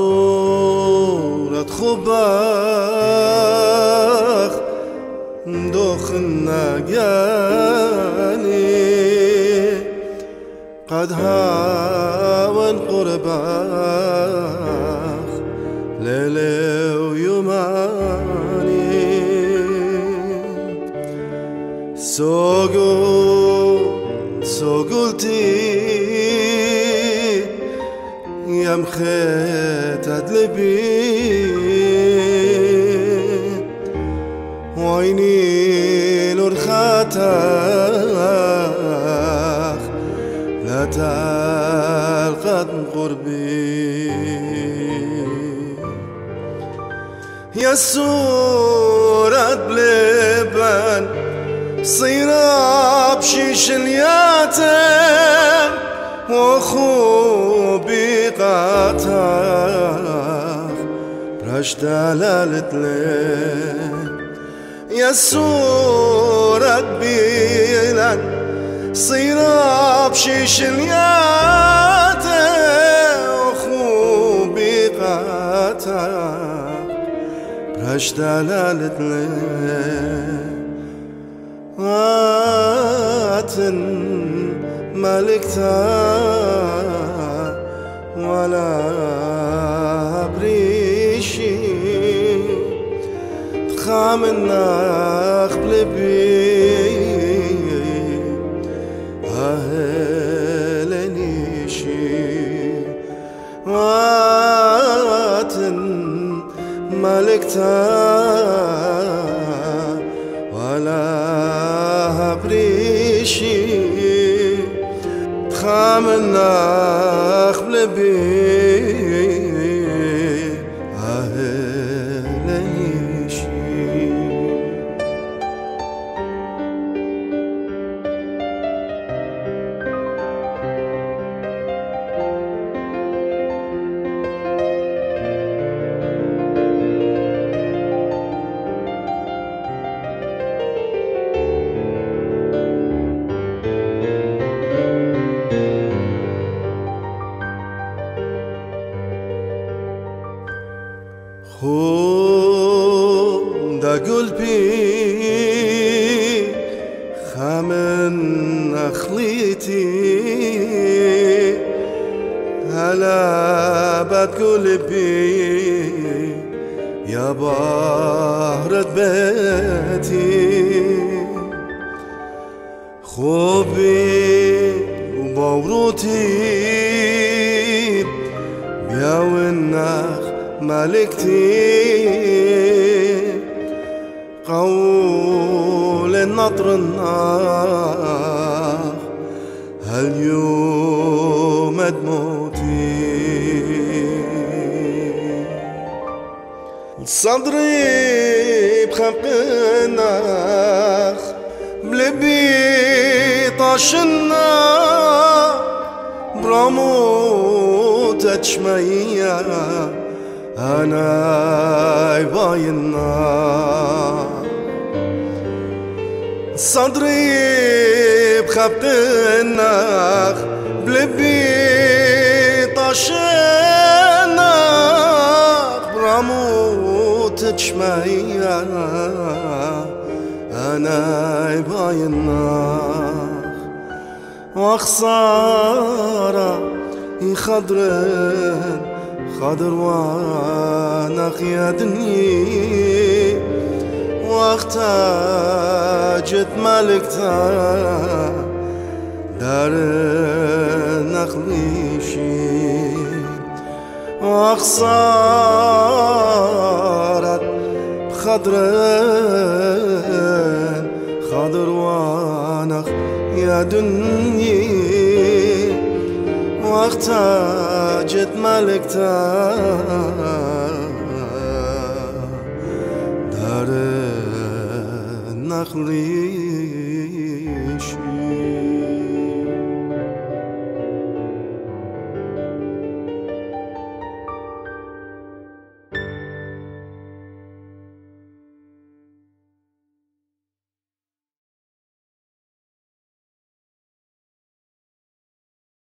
ناطورة خباخ دوخ الناقاني قد هاون قرباخ ليلي ويماني سوقو سوقلتي مخيت أدلبي. وعيني نور خاتاخ لا تلقى قربي. يا سورة بلبن صيرة بشيش الياتم وخوبي قاتاخ برش دلالت يا سورة بيلن صيرة بشيش الياتم وخوبي قاتاخ برش دلالت واتن ملكتا ولا تخام الناخ بلبي. أهلنيشي واتن ملكتا ولا بريشي خام النخل بي دا قلبي خمن أخليتي هلا بات قلبي يا بهرة بيتي. خوبي وبوروتي بيا والنخ ملكتي. قول النطر النار هل يوم دموتي صدري بخنق النخ بلبي طاشنا براموت تشمية أنا باينا صدري بخبق النخ بلبي طاشنا براموت تشمية أنا باينا وخسارة خضر خضر وانق يا دنيا واحتاجت ملكتا دار نخليشي وخسارة خضر خضر وانق يا دنيا واحتاجت ملكتا تخریشی